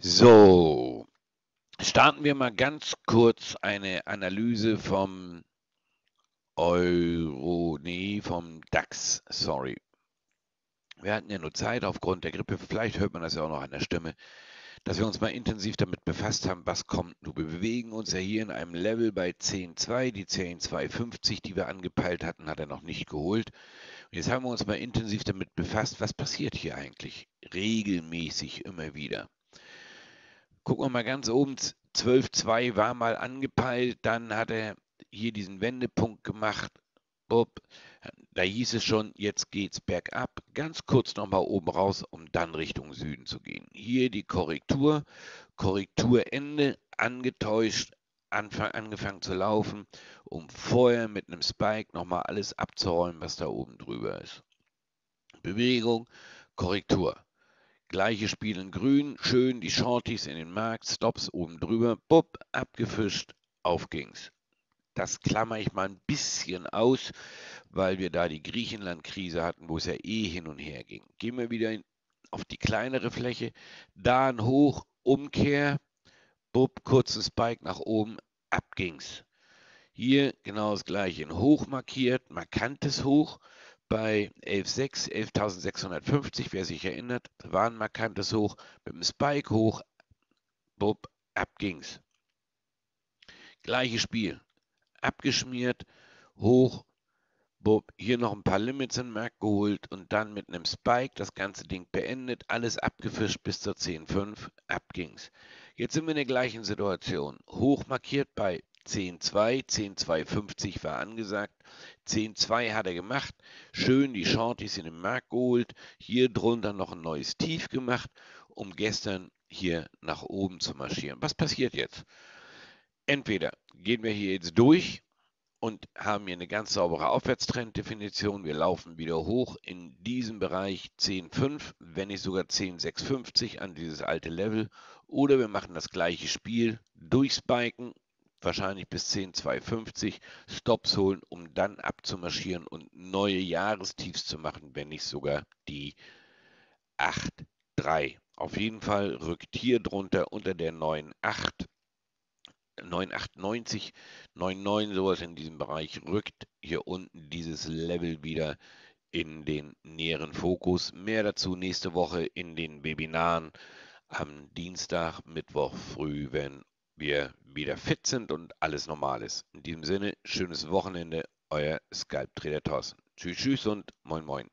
So, starten wir mal ganz kurz eine Analyse vom Euro, nee, vom DAX, sorry. Wir hatten ja nur Zeit aufgrund der Grippe, vielleicht hört man das ja auch noch an der Stimme, dass wir uns mal intensiv damit befasst haben, was kommt. Wir bewegen uns ja hier in einem Level bei 10.2, die 10.250, die wir angepeilt hatten, hat er noch nicht geholt. Und jetzt haben wir uns mal intensiv damit befasst, was passiert hier eigentlich regelmäßig immer wieder. Gucken wir mal ganz oben, 12.2 war mal angepeilt, dann hat er hier diesen Wendepunkt gemacht. Bob, da hieß es schon, jetzt geht's bergab. Ganz kurz nochmal oben raus, um dann Richtung Süden zu gehen. Hier die Korrektur, Korrekturende, angetäuscht, Anfang, angefangen zu laufen, um vorher mit einem Spike nochmal alles abzuräumen, was da oben drüber ist. Bewegung, Korrektur. Gleiche Spiel in grün, schön die Shorties in den Markt, Stops oben drüber, bupp, abgefischt, auf ging's. Das klammer ich mal ein bisschen aus, weil wir da die Griechenland-Krise hatten, wo es ja eh hin und her ging. Gehen wir wieder auf die kleinere Fläche, da ein Hoch, Umkehr, bupp, kurzen Spike nach oben, ab ging's. Hier genau das gleiche, ein Hoch markiert, markantes Hoch, bei 11.6, 11.650, wer sich erinnert, war ein markantes Hoch mit dem Spike hoch, bub, ab ging's. Gleiches Spiel, abgeschmiert, hoch, bub, hier noch ein paar Limits in den Markt geholt und dann mit einem Spike das ganze Ding beendet, alles abgefischt bis zur 10.5, ab ging's. Jetzt sind wir in der gleichen Situation, hoch markiert bei 10,2, 10,250 war angesagt. 10,2 hat er gemacht. Schön die Shorties in den Markt geholt. Hier drunter noch ein neues Tief gemacht, um gestern hier nach oben zu marschieren. Was passiert jetzt? Entweder gehen wir hier jetzt durch und haben hier eine ganz saubere Aufwärtstrenddefinition. Wir laufen wieder hoch in diesem Bereich 10,5, wenn nicht sogar 10,650 an dieses alte Level. Oder wir machen das gleiche Spiel, durchspiken wahrscheinlich bis 10,250 Stops holen, um dann abzumarschieren und neue Jahrestiefs zu machen, wenn nicht sogar die 8,3. Auf jeden Fall rückt hier drunter unter der 9,8 9890, 99, sowas in diesem Bereich, rückt hier unten dieses Level wieder in den näheren Fokus. Mehr dazu nächste Woche in den Webinaren am Dienstag, Mittwoch früh, wenn wir wieder fit sind und alles normal ist. In diesem Sinne, schönes Wochenende, euer Skype-Trader Thorsten. Tschüss, tschüss und moin, moin.